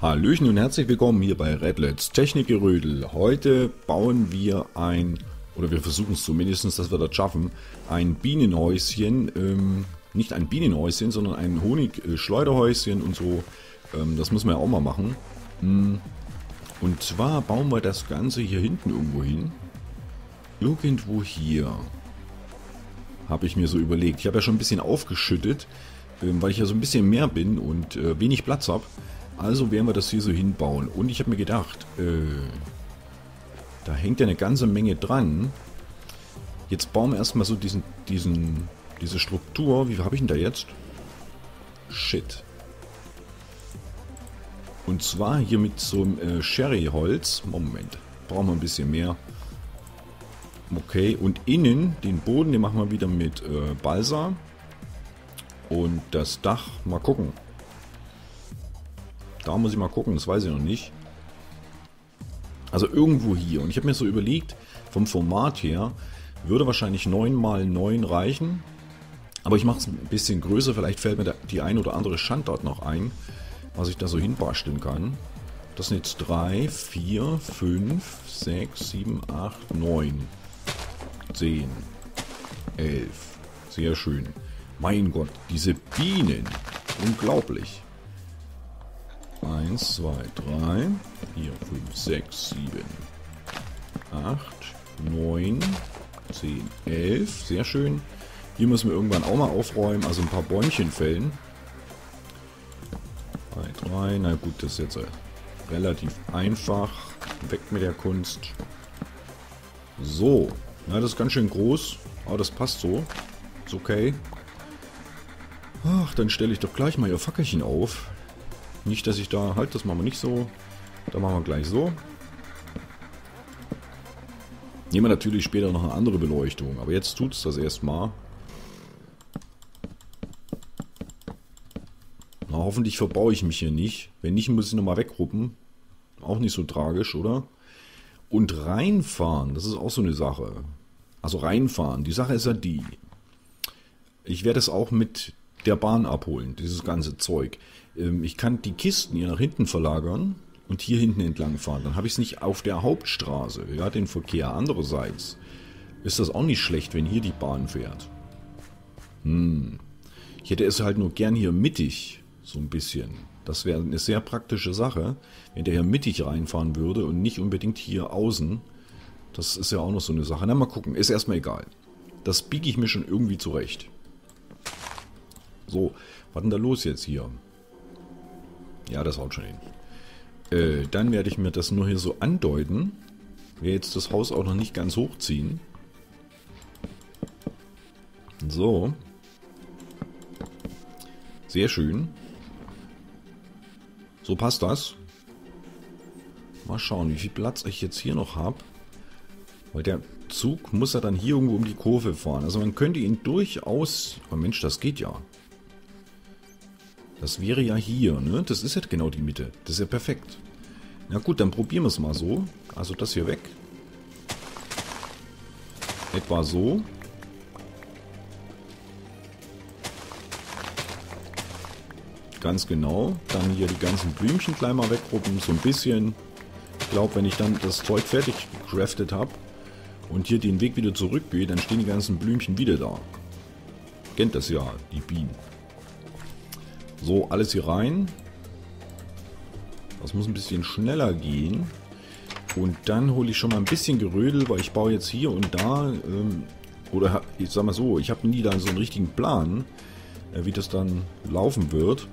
Hallöchen und herzlich willkommen hier bei Redlets Technikgerödel. Heute bauen wir ein, oder wir versuchen es zumindest, dass wir das schaffen, ein Bienenhäuschen, ähm, nicht ein Bienenhäuschen, sondern ein Honigschleuderhäuschen und so. Ähm, das müssen wir ja auch mal machen. Hm. Und zwar bauen wir das Ganze hier hinten irgendwo hin. Irgendwo hier. Habe ich mir so überlegt. Ich habe ja schon ein bisschen aufgeschüttet, ähm, weil ich ja so ein bisschen mehr bin und äh, wenig Platz habe. Also werden wir das hier so hinbauen. Und ich habe mir gedacht, äh, da hängt ja eine ganze Menge dran. Jetzt bauen wir erstmal so diesen, diesen, diese Struktur. Wie habe ich denn da jetzt? Shit. Und zwar hier mit so einem äh, Sherry-Holz. Moment, brauchen wir ein bisschen mehr. Okay, und innen, den Boden, den machen wir wieder mit äh, Balsa. Und das Dach, mal gucken. Da muss ich mal gucken, das weiß ich noch nicht. Also irgendwo hier. Und ich habe mir so überlegt, vom Format her, würde wahrscheinlich 9 mal 9 reichen. Aber ich mache es ein bisschen größer, vielleicht fällt mir die ein oder andere Standort noch ein, was ich da so hinbasteln kann. Das sind jetzt 3, 4, 5, 6, 7, 8, 9, 10, 11. Sehr schön. Mein Gott, diese Bienen. Unglaublich. 1, 2, 3, 4, 5, 6, 7, 8, 9, 10, 11. Sehr schön. Hier müssen wir irgendwann auch mal aufräumen, also ein paar Bäumchen fällen. 3, 3, na gut, das ist jetzt relativ einfach. Weg mit der Kunst. So, na das ist ganz schön groß, aber das passt so. Ist okay. Ach, dann stelle ich doch gleich mal ihr Fackelchen auf. Nicht, dass ich da... Halt, das machen wir nicht so. Da machen wir gleich so. Nehmen wir natürlich später noch eine andere Beleuchtung. Aber jetzt tut es das erstmal. Na, hoffentlich verbaue ich mich hier nicht. Wenn nicht, muss ich nochmal wegruppen. Auch nicht so tragisch, oder? Und reinfahren, das ist auch so eine Sache. Also reinfahren. Die Sache ist ja die. Ich werde es auch mit der Bahn abholen, dieses ganze Zeug. Ähm, ich kann die Kisten hier nach hinten verlagern und hier hinten entlang fahren. Dann habe ich es nicht auf der Hauptstraße, ja, den Verkehr. Andererseits ist das auch nicht schlecht, wenn hier die Bahn fährt. Hm. Ich hätte es halt nur gern hier mittig, so ein bisschen. Das wäre eine sehr praktische Sache, wenn der hier mittig reinfahren würde und nicht unbedingt hier außen. Das ist ja auch noch so eine Sache. Na, mal gucken. Ist erstmal egal. Das biege ich mir schon irgendwie zurecht. So, was denn da los jetzt hier? Ja, das haut schon hin. Äh, dann werde ich mir das nur hier so andeuten. Wir jetzt das Haus auch noch nicht ganz hochziehen. So. Sehr schön. So passt das. Mal schauen, wie viel Platz ich jetzt hier noch habe. Weil der Zug muss ja dann hier irgendwo um die Kurve fahren. Also man könnte ihn durchaus... Oh Mensch, das geht ja. Das wäre ja hier, ne? Das ist ja genau die Mitte. Das ist ja perfekt. Na gut, dann probieren wir es mal so. Also das hier weg. Etwa so. Ganz genau. Dann hier die ganzen Blümchen gleich mal wegruppen. So ein bisschen. Ich glaube, wenn ich dann das Zeug fertig gecraftet habe und hier den Weg wieder zurückgehe, dann stehen die ganzen Blümchen wieder da. Kennt das ja, die Bienen. So, alles hier rein. Das muss ein bisschen schneller gehen. Und dann hole ich schon mal ein bisschen Gerödel, weil ich baue jetzt hier und da, ähm, oder ich sag mal so, ich habe nie da so einen richtigen Plan, äh, wie das dann laufen wird.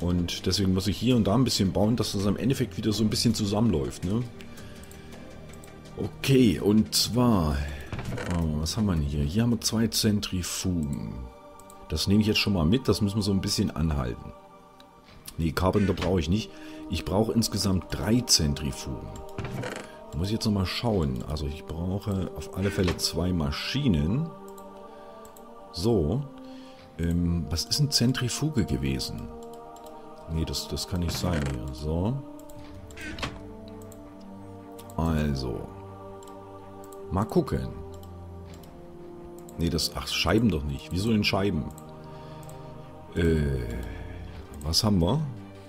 Und deswegen muss ich hier und da ein bisschen bauen, dass das am Endeffekt wieder so ein bisschen zusammenläuft. Ne? Okay, und zwar, oh, was haben wir hier? Hier haben wir zwei Zentrifugen. Das nehme ich jetzt schon mal mit, das müssen wir so ein bisschen anhalten. Nee, Carpenter brauche ich nicht. Ich brauche insgesamt drei Zentrifugen. Muss ich jetzt nochmal schauen. Also ich brauche auf alle Fälle zwei Maschinen. So. Ähm, was ist ein Zentrifuge gewesen? Nee, das, das kann nicht sein hier. So. Also. Mal gucken. Nee, das... Ach, Scheiben doch nicht. Wieso in Scheiben? Äh, was haben wir?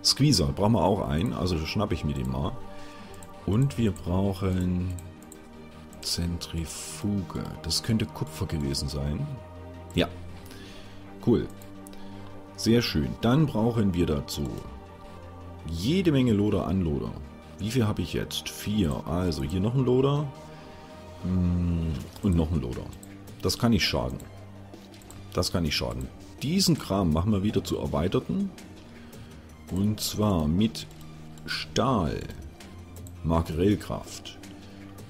Squeezer brauchen wir auch einen, also schnappe ich mir den mal. Und wir brauchen Zentrifuge. Das könnte Kupfer gewesen sein. Ja. Cool. Sehr schön. Dann brauchen wir dazu jede Menge Loder, Anloder. Wie viel habe ich jetzt? Vier. Also hier noch ein Loder. Mm, und noch ein Loder. Das kann nicht schaden. Das kann nicht schaden. Diesen Kram machen wir wieder zu erweiterten. Und zwar mit Stahl, Makrellkraft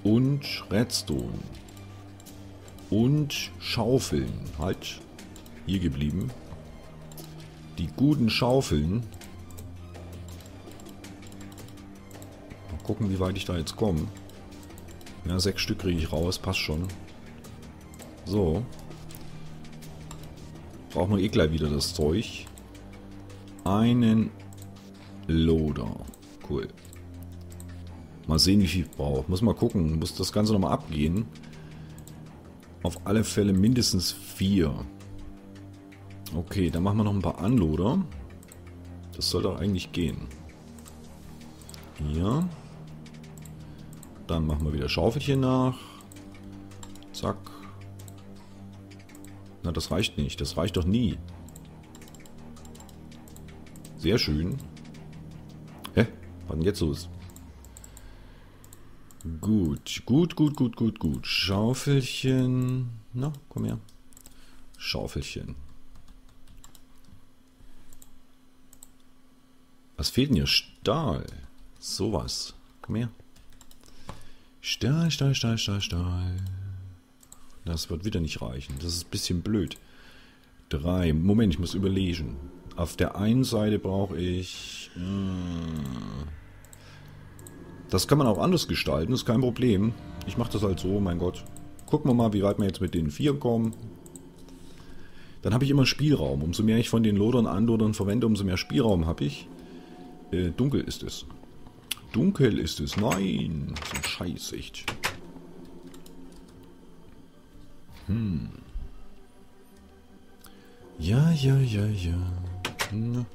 und Redstone und Schaufeln. Halt, hier geblieben. Die guten Schaufeln. Mal gucken, wie weit ich da jetzt komme. Ja, sechs Stück kriege ich raus, passt schon. So. Brauchen wir eh gleich wieder das Zeug. Einen Loader. Cool. Mal sehen, wie viel ich brauche. Muss mal gucken. Muss das Ganze nochmal abgehen. Auf alle Fälle mindestens vier. Okay, dann machen wir noch ein paar Anloader. Das soll doch eigentlich gehen. Hier. Dann machen wir wieder Schaufelchen nach. Zack. Na, das reicht nicht. Das reicht doch nie. Sehr schön. Hä? Was denn jetzt los? Gut, gut, gut, gut, gut, gut. Schaufelchen. Na, komm her. Schaufelchen. Was fehlt denn hier? Stahl. Sowas. Komm her. Stahl, Stahl, Stahl, Stahl, Stahl. Das wird wieder nicht reichen. Das ist ein bisschen blöd. Drei. Moment, ich muss überlegen. Auf der einen Seite brauche ich... Äh, das kann man auch anders gestalten, ist kein Problem. Ich mache das halt so, mein Gott. Gucken wir mal, wie weit wir jetzt mit den vier kommen. Dann habe ich immer Spielraum. Umso mehr ich von den Lodern, Anlodern verwende, umso mehr Spielraum habe ich. Äh, dunkel ist es. Dunkel ist es. Nein, so Scheiß, echt. Hm. Ja, ja, ja, ja. Hm.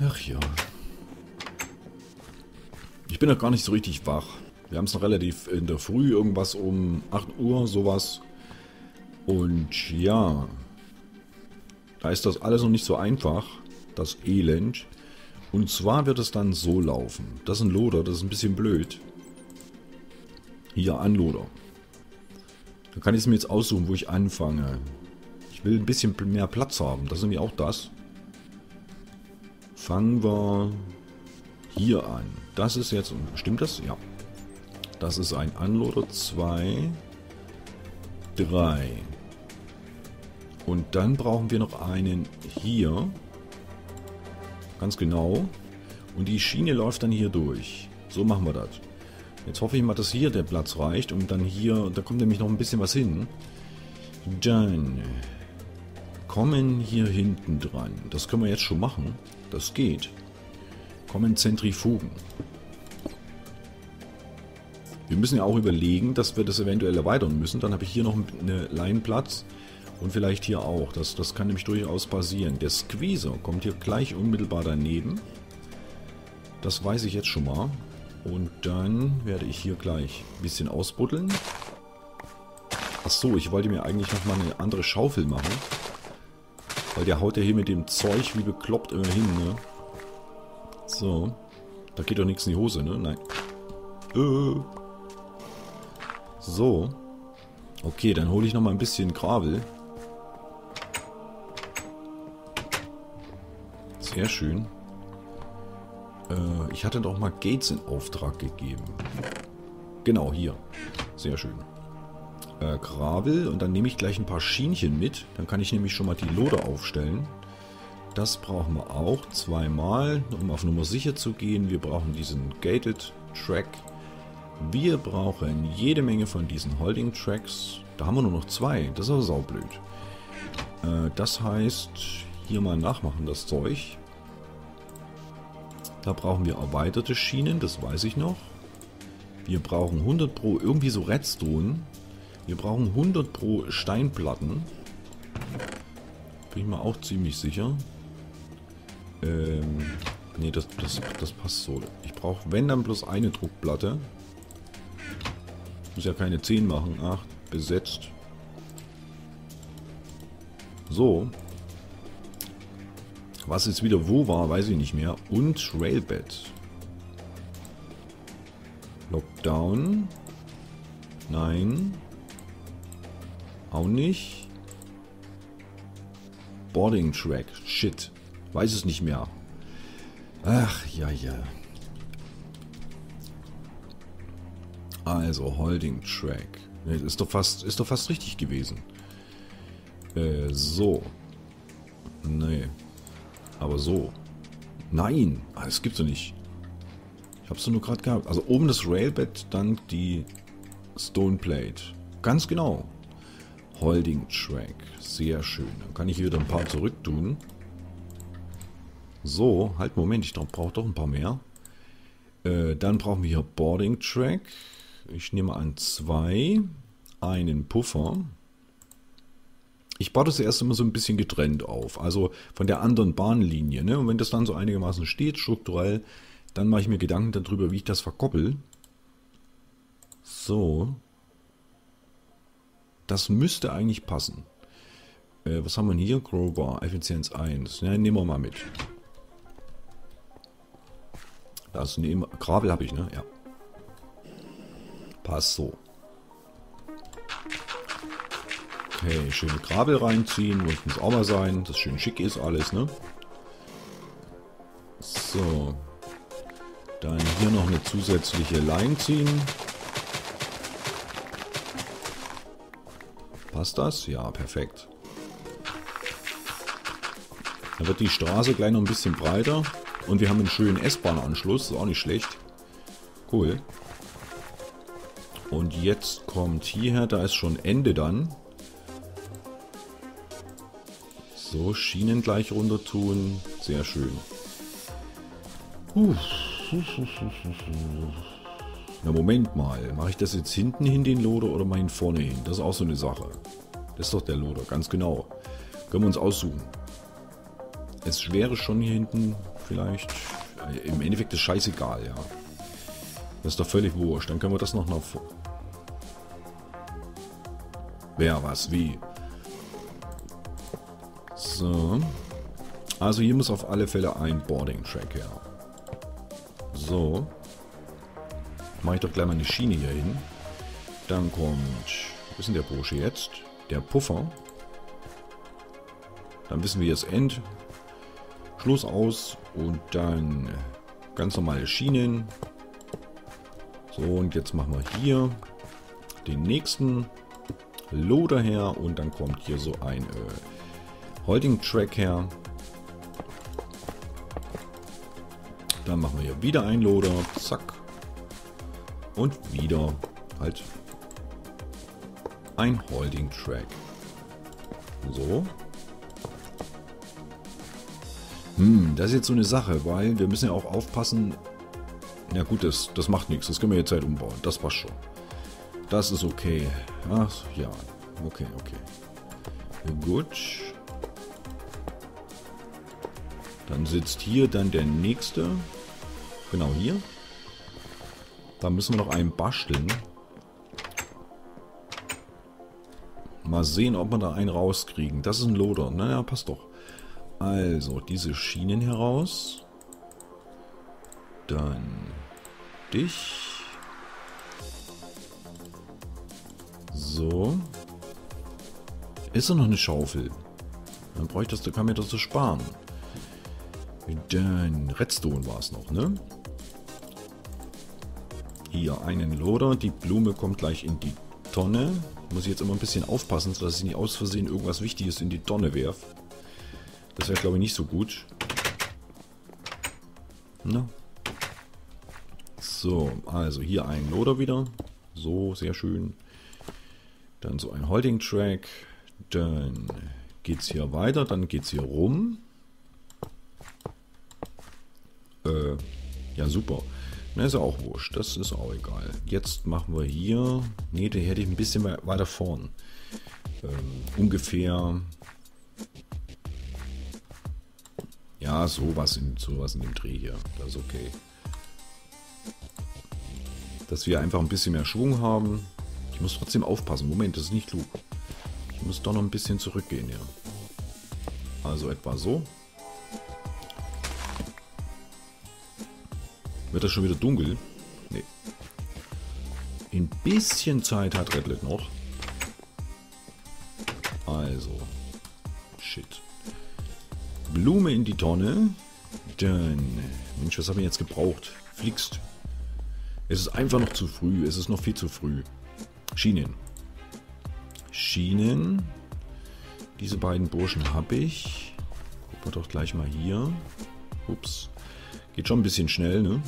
Ach ja. Ich bin noch gar nicht so richtig wach. Wir haben es noch relativ in der Früh, irgendwas um 8 Uhr, sowas. Und ja, da ist das alles noch nicht so einfach, das Elend. Und zwar wird es dann so laufen. Das ist ein Loder, das ist ein bisschen blöd. Hier, Anloder. Da kann ich es mir jetzt aussuchen, wo ich anfange. Ich will ein bisschen mehr Platz haben. Das ist nämlich auch das. Fangen wir hier an. Das ist jetzt, stimmt das? Ja. Das ist ein Unloader 2, 3. Und dann brauchen wir noch einen hier. Ganz genau. Und die Schiene läuft dann hier durch. So machen wir das. Jetzt hoffe ich mal, dass hier der Platz reicht. Und dann hier, da kommt nämlich noch ein bisschen was hin. Dann kommen hier hinten dran. Das können wir jetzt schon machen. Das geht. Kommen Zentrifugen. Wir müssen ja auch überlegen, dass wir das eventuell erweitern müssen. Dann habe ich hier noch eine Leinplatz und vielleicht hier auch. Das, das kann nämlich durchaus passieren. Der Squeezer kommt hier gleich unmittelbar daneben. Das weiß ich jetzt schon mal. Und dann werde ich hier gleich ein bisschen ausbuddeln. Ach so, ich wollte mir eigentlich noch mal eine andere Schaufel machen. Weil der haut ja hier mit dem Zeug wie bekloppt immer hin, ne? So. Da geht doch nichts in die Hose, ne? Nein. Äh. So. Okay, dann hole ich noch mal ein bisschen Gravel. Sehr schön. Äh, ich hatte doch mal Gates in Auftrag gegeben. Genau, hier. Sehr schön. Äh, Gravel und dann nehme ich gleich ein paar Schienchen mit. Dann kann ich nämlich schon mal die Lode aufstellen. Das brauchen wir auch zweimal, um auf Nummer sicher zu gehen. Wir brauchen diesen Gated Track. Wir brauchen jede Menge von diesen Holding Tracks. Da haben wir nur noch zwei. Das ist aber saublöd. Äh, das heißt, hier mal nachmachen das Zeug. Da brauchen wir erweiterte Schienen, das weiß ich noch. Wir brauchen 100 pro irgendwie so Redstone. Wir brauchen 100 pro Steinplatten. Bin ich mir auch ziemlich sicher. Ähm, nee, das, das, das passt so. Ich brauche, wenn dann bloß eine Druckplatte. Muss ja keine 10 machen. 8, besetzt. So. Was jetzt wieder wo war, weiß ich nicht mehr. Und Railbed. Lockdown. Nein. Auch nicht. Boarding Track. Shit. Weiß es nicht mehr. Ach, ja, ja. Also, Holding Track. Ist doch fast, ist doch fast richtig gewesen. Äh, so. Nee. Aber so. Nein. Ah, das gibt's doch nicht. Ich hab's doch nur gerade gehabt. Also oben das Railbed, dann die Stone Plate. Ganz genau. Holding Track. Sehr schön. Dann kann ich hier wieder ein paar zurück tun. So, halt, Moment, ich brauche doch ein paar mehr. Äh, dann brauchen wir hier Boarding Track. Ich nehme an zwei. Einen Puffer. Ich baue das erst immer so ein bisschen getrennt auf. Also von der anderen Bahnlinie. Ne? Und wenn das dann so einigermaßen steht, strukturell, dann mache ich mir Gedanken darüber, wie ich das verkoppel. So. Das müsste eigentlich passen. Äh, was haben wir hier? Crowbar, Effizienz 1. Ja, nehmen wir mal mit. Das nehmen Gravel habe ich, ne? Ja. Passt so. Okay, schöne Gravel reinziehen. Muss auch mal sein, dass schön schick ist alles, ne? So. Dann hier noch eine zusätzliche Line ziehen. Passt das? Ja, perfekt. Dann wird die Straße gleich noch ein bisschen breiter. Und wir haben einen schönen S-Bahn-Anschluss. Ist auch nicht schlecht. Cool. Und jetzt kommt hierher, da ist schon Ende dann. So, Schienen gleich runter tun. Sehr schön. Na, Moment mal. Mache ich das jetzt hinten hin, den Loder, oder mache ich ihn vorne hin? Das ist auch so eine Sache. Das ist doch der Loder, ganz genau. Können wir uns aussuchen. Es wäre schon hier hinten vielleicht... Im Endeffekt ist scheißegal, ja. Das ist doch völlig wurscht. Dann können wir das noch nach... Wer, was, wie? So. Also hier muss auf alle Fälle ein Boarding-Track her. So. Mache ich doch gleich mal eine Schiene hier hin. Dann kommt... Wo ist denn der Bursche jetzt? Der Puffer. Dann wissen wir jetzt End. Schluss aus. Und dann ganz normale Schienen. So, und jetzt machen wir hier den nächsten Loader her. Und dann kommt hier so ein äh, Holding-Track her. Dann machen wir hier wieder einen Loader. Zack. Und wieder halt ein Holding-Track. So. Hm, das ist jetzt so eine Sache, weil wir müssen ja auch aufpassen. Ja gut, das, das macht nichts. Das können wir jetzt halt umbauen. Das passt schon. Das ist okay. Ach, ja. Okay, okay. Gut. Dann sitzt hier dann der nächste. Genau hier. Da müssen wir noch einen basteln. Mal sehen, ob wir da einen rauskriegen. Das ist ein Loader. Naja, passt doch. Also, diese Schienen heraus. Dann dich. So. Ist da noch eine Schaufel? Dann bräuchte das, kann mir das so sparen. Dann Redstone war es noch, ne? Hier einen Loader. Die Blume kommt gleich in die Tonne. Muss ich jetzt immer ein bisschen aufpassen, dass ich nicht aus Versehen irgendwas Wichtiges in die Tonne werfe. Das wäre, glaube ich, nicht so gut. Na. So, also hier ein Loader wieder. So, sehr schön. Dann so ein Holding Track. Dann geht es hier weiter. Dann geht es hier rum. Äh, ja, super. Na, ist ja auch wurscht. Das ist auch egal. Jetzt machen wir hier... Ne, den hätte ich ein bisschen weiter vorn. Ähm, ungefähr... Ja, sowas in, sowas in dem Dreh hier. Das ist okay. Dass wir einfach ein bisschen mehr Schwung haben. Ich muss trotzdem aufpassen. Moment, das ist nicht klug. Ich muss doch noch ein bisschen zurückgehen hier. Also etwa so. Wird das schon wieder dunkel? Nee. Ein bisschen Zeit hat Redlet noch. Also. Shit. Blume in die Tonne. Dann. Mensch, was haben wir jetzt gebraucht? Fliegst. Es ist einfach noch zu früh. Es ist noch viel zu früh. Schienen. Schienen. Diese beiden Burschen habe ich. Gucken wir doch gleich mal hier. Ups. Geht schon ein bisschen schnell, ne?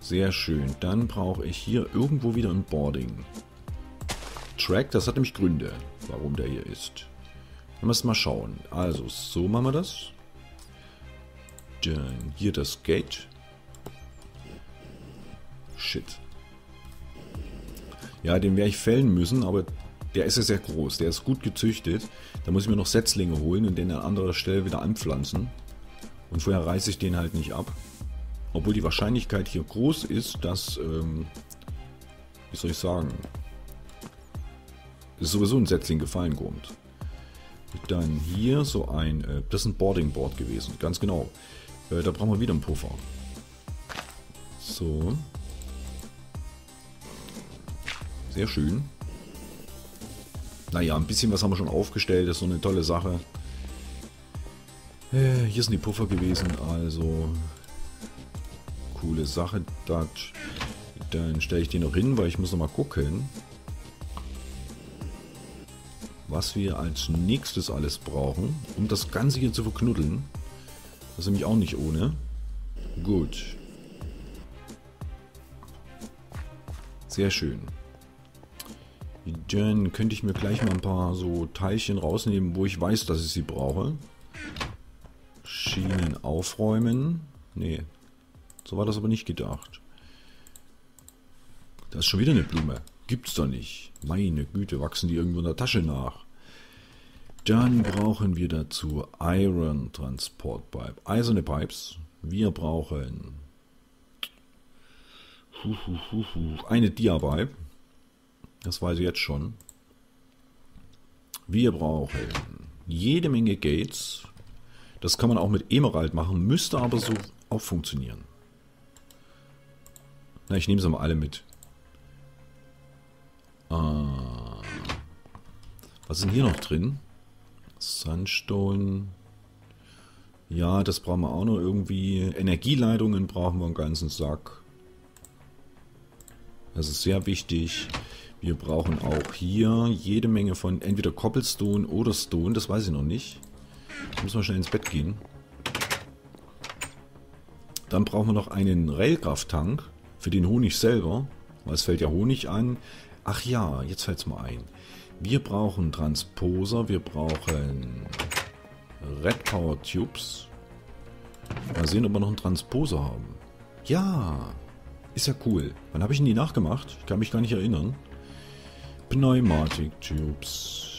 Sehr schön. Dann brauche ich hier irgendwo wieder ein Boarding. Track, das hat nämlich Gründe, warum der hier ist. Wir müssen mal schauen. Also, so machen wir das. Dann hier das Gate. Shit. Ja, den werde ich fällen müssen, aber der ist ja sehr groß. Der ist gut gezüchtet. Da muss ich mir noch Setzlinge holen und den an anderer Stelle wieder anpflanzen. Und vorher reiße ich den halt nicht ab. Obwohl die Wahrscheinlichkeit hier groß ist, dass, ähm, wie soll ich sagen, sowieso ein Setzling gefallen kommt. Dann hier so ein, äh, das ist ein Boarding Board gewesen, ganz genau. Äh, da brauchen wir wieder einen Puffer. So. Sehr schön. Naja, ein bisschen was haben wir schon aufgestellt, das ist so eine tolle Sache. Äh, hier sind die Puffer gewesen, also coole Sache. Dat, dann stelle ich den noch hin, weil ich muss noch mal gucken, was wir als nächstes alles brauchen, um das Ganze hier zu verknuddeln. Das ist nämlich auch nicht ohne. Gut. Sehr schön. Dann könnte ich mir gleich mal ein paar so Teilchen rausnehmen, wo ich weiß, dass ich sie brauche. Schienen aufräumen. Nee, so war das aber nicht gedacht. Da ist schon wieder eine Blume. Gibt's doch nicht. Meine Güte, wachsen die irgendwo in der Tasche nach. Dann brauchen wir dazu Iron Transport Pipe. Eiserne Pipes. Wir brauchen eine Dia-Pipe. Das weiß ich jetzt schon. Wir brauchen jede Menge Gates. Das kann man auch mit Emerald machen, müsste aber so auch funktionieren. Na, ich nehme sie mal alle mit. Ah. Was ist denn hier noch drin? Sandstone. Ja, das brauchen wir auch noch irgendwie. Energieleitungen brauchen wir einen ganzen Sack. Das ist sehr wichtig. Wir brauchen auch hier jede Menge von entweder Cobblestone oder Stone. Das weiß ich noch nicht. Ich muss mal schnell ins Bett gehen. Dann brauchen wir noch einen Railkraft-Tank. Für den Honig selber, weil es fällt ja Honig an. Ach ja, jetzt fällt es mal ein. Wir brauchen Transposer, wir brauchen Red Power Tubes. Mal sehen, ob wir noch einen Transposer haben. Ja, ist ja cool. Wann habe ich denn die nachgemacht? Ich kann mich gar nicht erinnern. Pneumatic Tubes.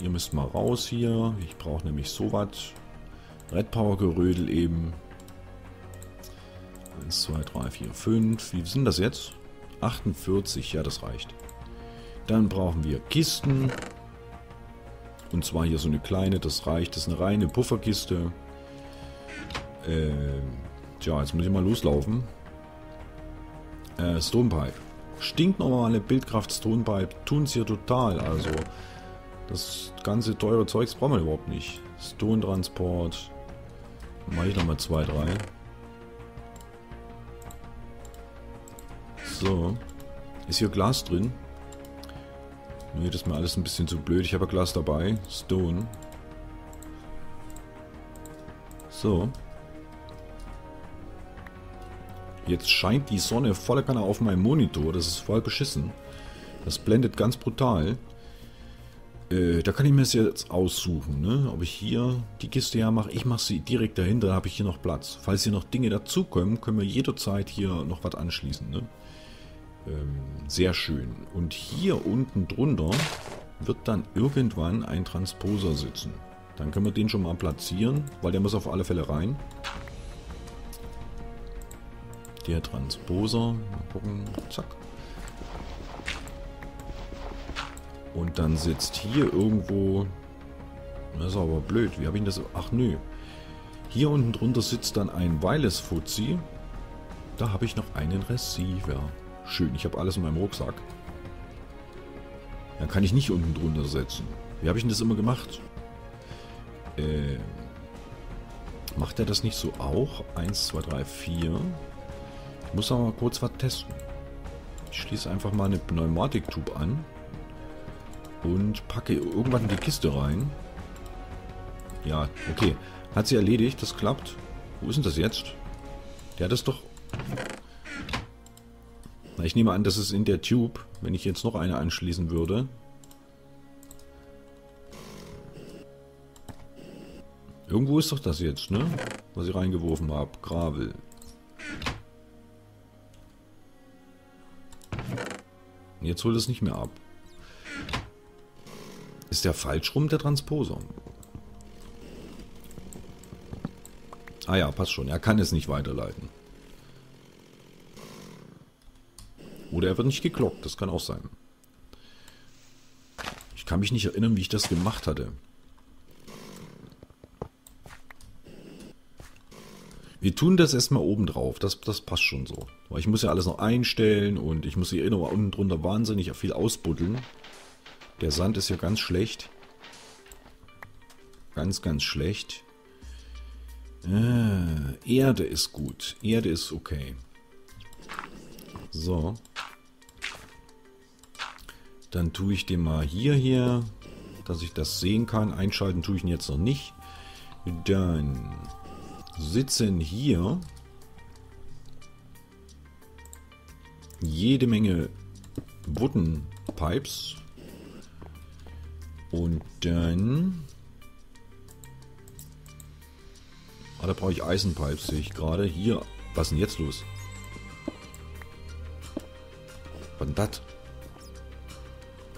Ihr müsst mal raus hier. Ich brauche nämlich sowas. Red Power Gerödel eben. 1, 2, 3, 4, 5. Wie sind das jetzt? 48, ja, das reicht. Dann brauchen wir Kisten. Und zwar hier so eine kleine, das reicht. Das ist eine reine Pufferkiste. Äh, tja, jetzt muss ich mal loslaufen. Äh, Stonepipe. Stinknormale Bildkraft Stonepipe tun es hier total. Also, das ganze teure Zeugs brauchen wir überhaupt nicht. Stone Transport. Mache ich nochmal 2, 3. So. Ist hier Glas drin? Nee, das ist mir alles ein bisschen zu blöd. Ich habe Glas dabei. Stone. So. Jetzt scheint die Sonne voller Kanne auf meinem Monitor. Das ist voll beschissen. Das blendet ganz brutal. Äh, da kann ich mir das jetzt aussuchen, ne? Ob ich hier die Kiste hermache. Ich mache sie direkt dahinter, da habe ich hier noch Platz. Falls hier noch Dinge dazukommen, können wir jederzeit hier noch was anschließen, ne? Ähm, sehr schön. Und hier unten drunter wird dann irgendwann ein Transposer sitzen. Dann können wir den schon mal platzieren, weil der muss auf alle Fälle rein. Der Transposer. Mal gucken. Zack. Und dann sitzt hier irgendwo... Das ist aber blöd. Wie habe ich das... Ach nö. Hier unten drunter sitzt dann ein Wireless Fuzzi. Da habe ich noch einen Receiver. Schön, ich habe alles in meinem Rucksack. Dann kann ich nicht unten drunter setzen. Wie habe ich denn das immer gemacht? Äh, macht er das nicht so auch? 1, 2, 3, 4. Ich muss aber mal kurz was testen. Ich schließe einfach mal eine Pneumatiktube an und packe irgendwann in die Kiste rein. Ja, okay. Hat sie erledigt, das klappt. Wo ist denn das jetzt? Der hat es doch... Na, ich nehme an, das ist in der Tube. Wenn ich jetzt noch eine anschließen würde. Irgendwo ist doch das jetzt, ne? Was ich reingeworfen habe. Gravel. Jetzt holt es nicht mehr ab. Ist der falsch rum, der Transposer? Ah ja, passt schon. Er kann es nicht weiterleiten. Oder er wird nicht geklockt. Das kann auch sein. Ich kann mich nicht erinnern, wie ich das gemacht hatte. Wir tun das erstmal oben drauf. Das, das passt schon so. Weil ich muss ja alles noch einstellen und ich muss hier eh noch unten drunter wahnsinnig viel ausbuddeln. Der Sand ist ja ganz schlecht. Ganz, ganz schlecht. Ah, Erde ist gut. Erde ist okay. So. Dann tue ich den mal hier, hier, dass ich das sehen kann. Einschalten tue ich ihn jetzt noch nicht. Dann sitzen hier jede Menge Wooden Pipes. Und dann... Ah, da brauche ich Eisenpipes, sehe ich gerade. Hier, was ist denn jetzt los? Was denn das?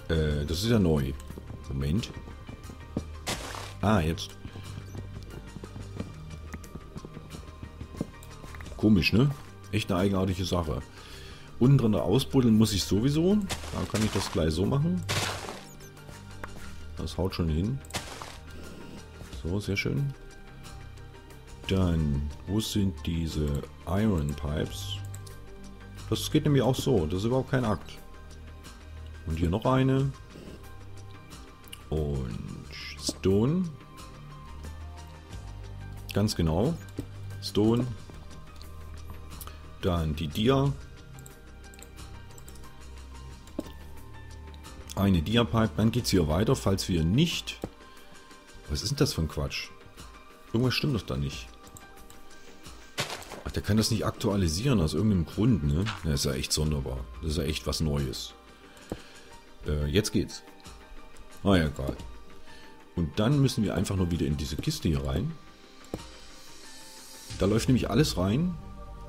Äh, das ist ja neu. Moment. Ah, jetzt. Komisch, ne? Echt eine eigenartige Sache. Unten drin ausbuddeln muss ich sowieso. Da kann ich das gleich so machen. Das haut schon hin. So, sehr schön. Dann, wo sind diese Iron Pipes? Das geht nämlich auch so. Das ist überhaupt kein Akt. Und hier noch eine. Und Stone. Ganz genau. Stone. Dann die Dia. Eine Diapipe. Dann geht es hier weiter, falls wir nicht... Was ist denn das für ein Quatsch? Irgendwas stimmt doch da nicht. Ach, der kann das nicht aktualisieren aus irgendeinem Grund, ne? Das ist ja echt sonderbar. Das ist ja echt was Neues. Äh, jetzt geht's. Ah ja, egal. Und dann müssen wir einfach nur wieder in diese Kiste hier rein. Da läuft nämlich alles rein,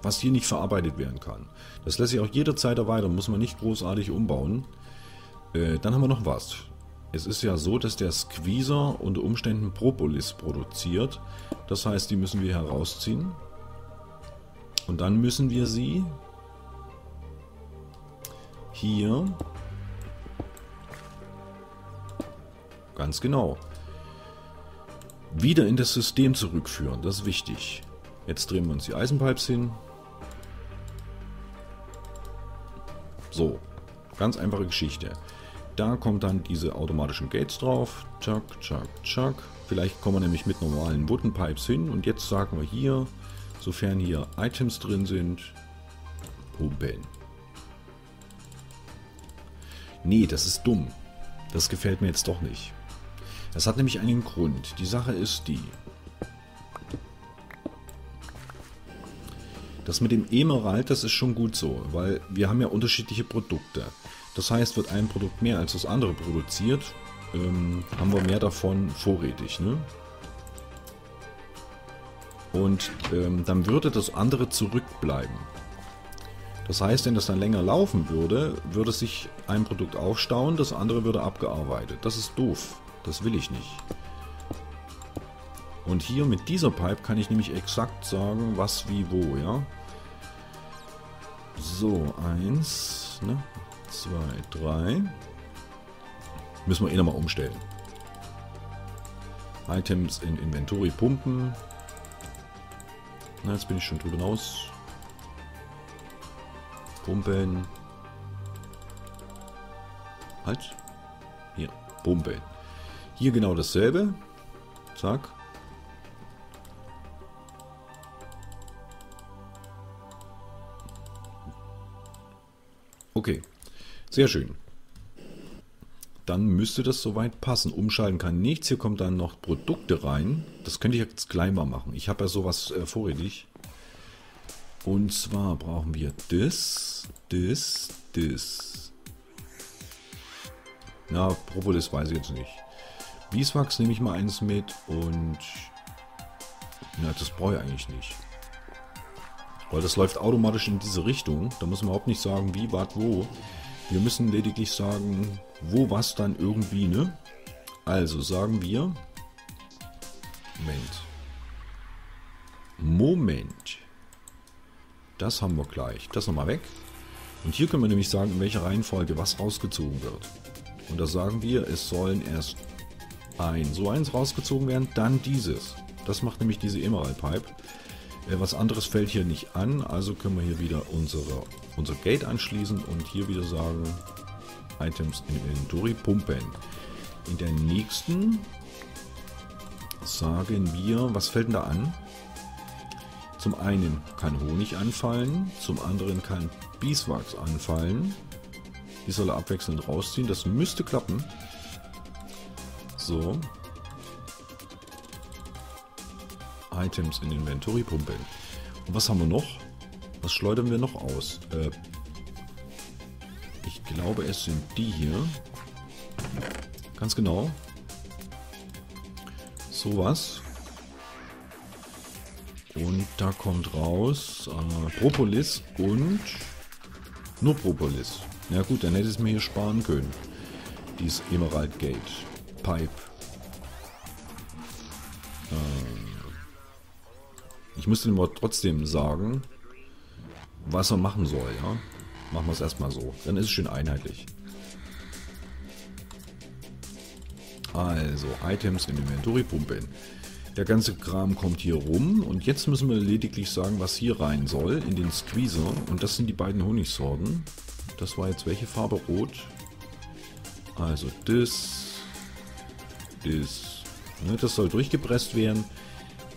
was hier nicht verarbeitet werden kann. Das lässt sich auch jederzeit erweitern, muss man nicht großartig umbauen. Äh, dann haben wir noch was. Es ist ja so, dass der Squeezer unter Umständen Propolis produziert. Das heißt, die müssen wir herausziehen. Und dann müssen wir sie hier ganz genau wieder in das System zurückführen. Das ist wichtig. Jetzt drehen wir uns die Eisenpipes hin. So, ganz einfache Geschichte. Da kommt dann diese automatischen Gates drauf. Chuck, chuck, chuck. Vielleicht kommen wir nämlich mit normalen Wooden Pipes hin. Und jetzt sagen wir hier, sofern hier Items drin sind, pumpen. Nee, das ist dumm. Das gefällt mir jetzt doch nicht. Das hat nämlich einen Grund. Die Sache ist die. Das mit dem Emerald, das ist schon gut so, weil wir haben ja unterschiedliche Produkte. Das heißt, wird ein Produkt mehr als das andere produziert, ähm, haben wir mehr davon vorrätig. Ne? Und ähm, dann würde das andere zurückbleiben. Das heißt, wenn das dann länger laufen würde, würde sich ein Produkt aufstauen, das andere würde abgearbeitet. Das ist doof. Das will ich nicht. Und hier mit dieser Pipe kann ich nämlich exakt sagen, was wie wo, ja. So, eins, ne, zwei, drei. Müssen wir eh nochmal umstellen. Items in Inventory pumpen. Na, jetzt bin ich schon drüber hinaus. Pumpen. Halt. Hier, pumpen. Hier genau dasselbe. Zack. Okay, sehr schön. Dann müsste das soweit passen. Umschalten kann nichts. Hier kommt dann noch Produkte rein. Das könnte ich jetzt gleich mal machen. Ich habe ja sowas äh, vorrätig. Und zwar brauchen wir das, das, das. Na, Propolis weiß ich jetzt nicht. Bieswachs nehme ich mal eins mit und... Na, das brauche ich eigentlich nicht. Weil das läuft automatisch in diese Richtung. Da muss man überhaupt nicht sagen, wie, was, wo. Wir müssen lediglich sagen, wo was dann irgendwie, ne? Also sagen wir... Moment. Moment. Das haben wir gleich. Das nochmal weg. Und hier können wir nämlich sagen, in welcher Reihenfolge was rausgezogen wird. Und da sagen wir, es sollen erst ein so eins rausgezogen werden, dann dieses. Das macht nämlich diese Emerald Pipe. Äh, was anderes fällt hier nicht an, also können wir hier wieder unsere, unser Gate anschließen und hier wieder sagen, Items in Inventory pumpen. In der nächsten sagen wir, was fällt denn da an? Zum einen kann Honig anfallen, zum anderen kann Bieswachs anfallen. Die soll er abwechselnd rausziehen, das müsste klappen. So, Items in Inventory pumpen. Und was haben wir noch? Was schleudern wir noch aus? Äh, ich glaube, es sind die hier. Ganz genau. Sowas. Und da kommt raus äh, Propolis und nur Propolis. Ja gut, dann hätte es mir hier sparen können. Dies Emerald Gate. Pipe. Ich muss dem aber trotzdem sagen, was er machen soll, ja. Machen wir es erstmal so. Dann ist es schön einheitlich. Also, Items in Inventory pumpen. Der ganze Kram kommt hier rum und jetzt müssen wir lediglich sagen, was hier rein soll, in den Squeezer. Und das sind die beiden Honigsorten. Das war jetzt welche Farbe? Rot. Also das, das, ne, das soll durchgepresst werden.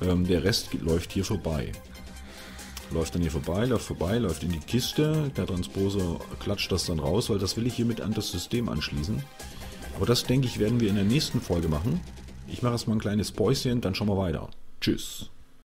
Ähm, der Rest läuft hier vorbei. Läuft dann hier vorbei, läuft vorbei, läuft in die Kiste. Der Transposer klatscht das dann raus, weil das will ich hiermit an das System anschließen. Aber das, denke ich, werden wir in der nächsten Folge machen. Ich mache erstmal ein kleines Päuschen, dann schauen wir weiter. Tschüss.